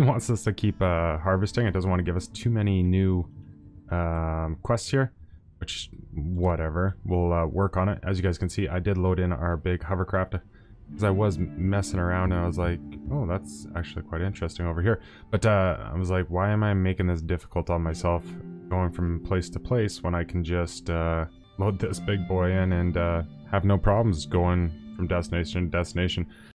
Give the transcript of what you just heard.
he wants us to keep uh, harvesting. It doesn't want to give us too many new um, quests here, which, whatever. We'll uh, work on it. As you guys can see, I did load in our big hovercraft because I was messing around and I was like, oh, that's actually quite interesting over here. But uh, I was like, why am I making this difficult on myself going from place to place when I can just uh, load this big boy in and uh, have no problems going from destination to destination.